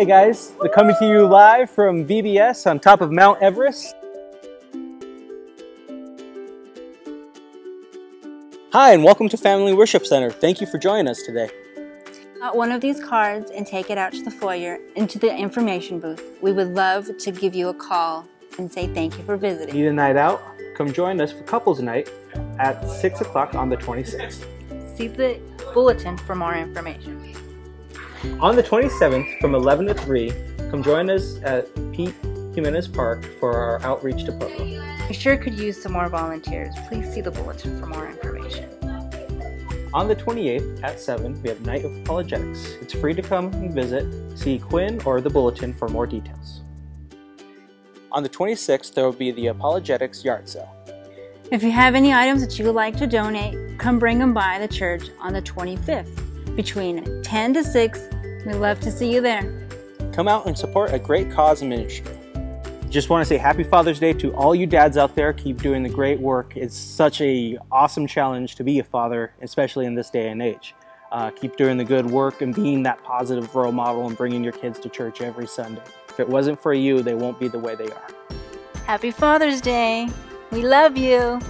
Hey guys, we're coming to you live from VBS on top of Mount Everest. Hi, and welcome to Family Worship Center. Thank you for joining us today. Out one of these cards and take it out to the foyer into the information booth. We would love to give you a call and say thank you for visiting. Need a night out? Come join us for couples night at 6 o'clock on the 26th. See the bulletin for more information. On the 27th from 11 to 3, come join us at Pete Jimenez Park for our outreach to Pueblo. We sure could use some more volunteers. Please see the bulletin for more information. On the 28th at 7, we have Night of Apologetics. It's free to come and visit. See Quinn or the bulletin for more details. On the 26th, there will be the Apologetics Yard Sale. If you have any items that you would like to donate, come bring them by the church on the 25th between 10 to 6. We'd love to see you there. Come out and support a great cause and ministry. Just want to say happy Father's Day to all you dads out there. Keep doing the great work. It's such a awesome challenge to be a father, especially in this day and age. Uh, keep doing the good work and being that positive role model and bringing your kids to church every Sunday. If it wasn't for you, they won't be the way they are. Happy Father's Day. We love you.